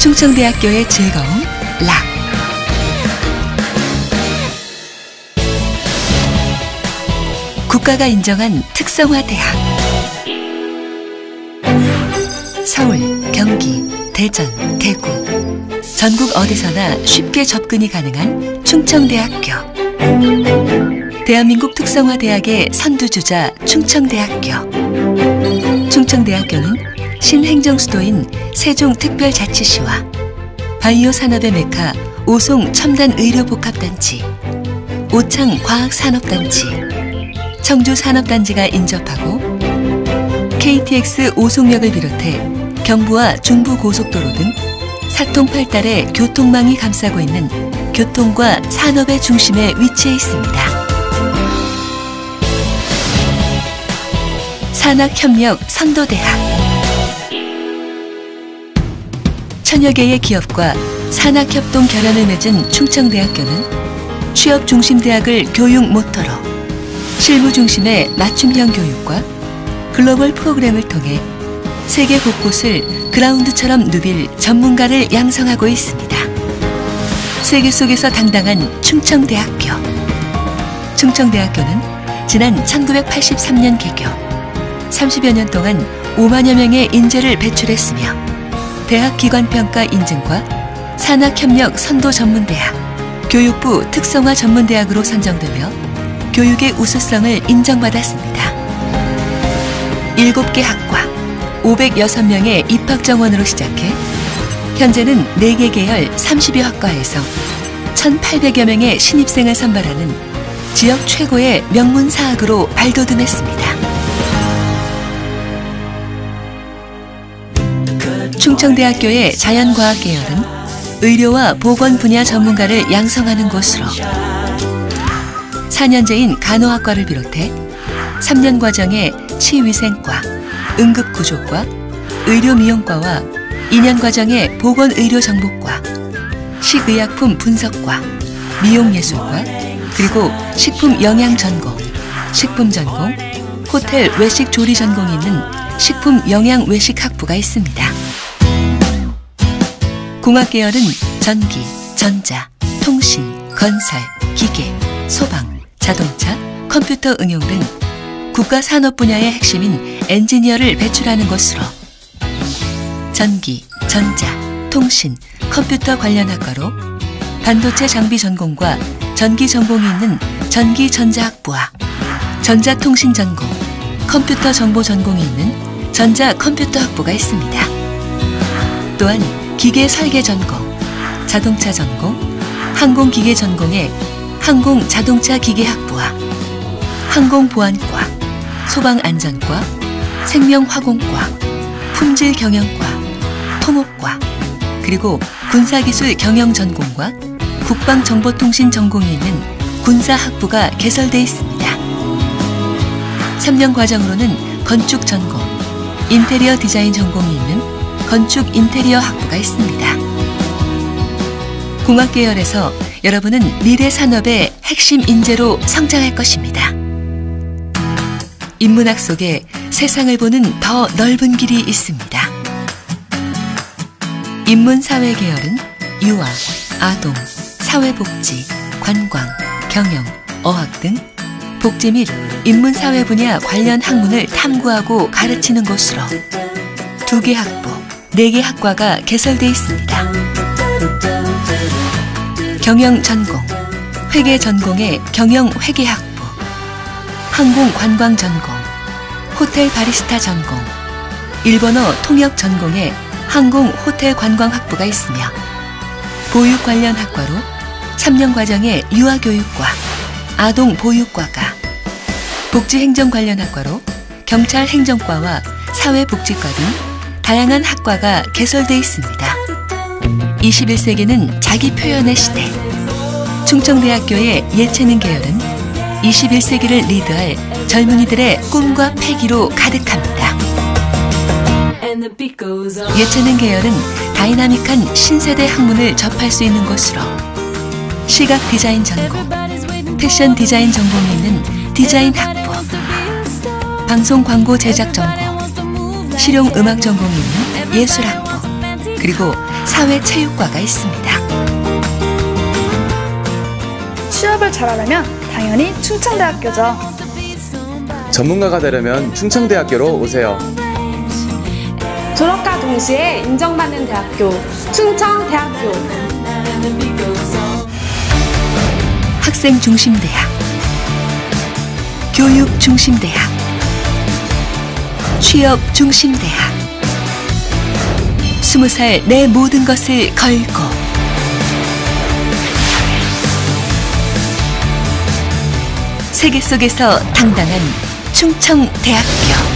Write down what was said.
충청대학교의 즐거움 락. 국가가 인정한 특성화 대학. 서울, 경기, 대전, 대구. 전국 어디서나 쉽게 접근이 가능한 충청대학교. 대한민국 특성화 대학의 선두주자 충청대학교. 충청대학교는 신행정 수도인 세종특별자치시와 바이오 산업의 메카 오송 첨단 의료복합단지, 오창 과학산업단지, 청주 산업단지가 인접하고 KTX 오송역을 비롯해 경부와 중부 고속도로 등 사통 팔달의 교통망이 감싸고 있는 교통과 산업의 중심에 위치해 있습니다. 산학협력 선도대학 천여 개의 기업과 산학협동 결연을 맺은 충청대학교는 취업 중심 대학을 교육 모토로 실무 중심의 맞춤형 교육과 글로벌 프로그램을 통해 세계 곳곳을 그라운드처럼 누빌 전문가를 양성하고 있습니다. 세계 속에서 당당한 충청대학교. 충청대학교는 지난 1983년 개교, 30여 년 동안 5만여 명의 인재를 배출했으며 대학 기관 평가 인증과 산학협력 선도 전문대학, 교육부 특성화 전문대학으로 선정되며 교육의 우수성을 인정받았습니다. 7개 학과, 506명의 입학 정원으로 시작해 현재는 4개 계열 30여 학과에서 1,800여 명의 신입생을 선발하는 지역 최고의 명문 사학으로 발돋움했습니다. 충청대학교의 자연과학 계열은 의료와 보건 분야 전문가를 양성하는 곳으로 4년제인 간호학과를 비롯해 3년 과정의 치위생과, 응급구조과, 의료미용과와 2년 과정의 보건의료정보과, 식의약품 분석과, 미용예술과, 그리고 식품영양전공, 식품전공, 호텔 외식 조리 전공이 있는 식품 영양 외식 학부가 있습니다. 공학 계열은 전기, 전자, 통신, 건설, 기계, 소방, 자동차, 컴퓨터 응용 등 국가 산업 분야의 핵심인 엔지니어를 배출하는 곳으로 전기, 전자, 통신, 컴퓨터 관련 학과로 반도체 장비 전공과 전기 전공이 있는 전기전자학부와 전자통신 전공, 컴퓨터 정보 전공이 있는 전자컴퓨터학부가 있습니다. 또한 기계 설계 전공, 자동차 전공, 항공기계 전공의 항공자동차 기계학부와 항공보안과, 소방안전과, 생명화공과, 품질경영과, 통업과, 그리고 군사기술 경영 전공과 국방정보통신 전공이 있는 군사학부가 개설돼 있습니다. 3년 과정으로는 건축 전공, 인테리어 디자인 전공이 있는 건축 인테리어 학부가 있습니다. 공학 계열에서 여러분은 미래 산업의 핵심 인재로 성장할 것입니다. 인문학 속에 세상을 보는 더 넓은 길이 있습니다. 인문사회 계열은 유아, 아동, 사회복지, 관광, 경영, 어학 등 복지 및 인문사회 분야 관련 학문을 탐구하고 가르치는 곳으로 두 개 학부, 네개 학과가 개설돼 있습니다. 경영 전공, 회계 전공의 경영 회계 학부, 항공 관광 전공, 호텔 바리스타 전공, 일본어 통역 전공의 항공 호텔 관광 학부가 있으며 보육 관련 학과로 3년 과정의 유아교육과 아동 보육과가 복지행정 관련 학과로 경찰 행정과와 사회복지과 등 다양한 학과가 개설돼 있습니다. 21세기는 자기 표현의 시대. 충청대학교의 예체능 계열은 21세기를 리드할 젊은이들의 꿈과 패기로 가득합니다. 예체능 계열은 다이나믹한 신세대 학문을 접할 수 있는 곳으로 시각 디자인 전공, 패션 디자인 전공이 있는 디자인 학부, 방송 광고 제작 전공, 실용 음악 전공이 있는 예술 학부, 그리고 사회체육과가 있습니다. 취업을 잘하려면 당연히 충청대학교죠. 전문가가 되려면 충청대학교로 오세요. 졸업과 동시에 인정받는 대학교 충청대학교 학생 중심 대학, 교육 중심 대학, 취업 중심 대학. 스무 살 내 모든 것을 걸고 세계 속에서 당당한 충청대학교.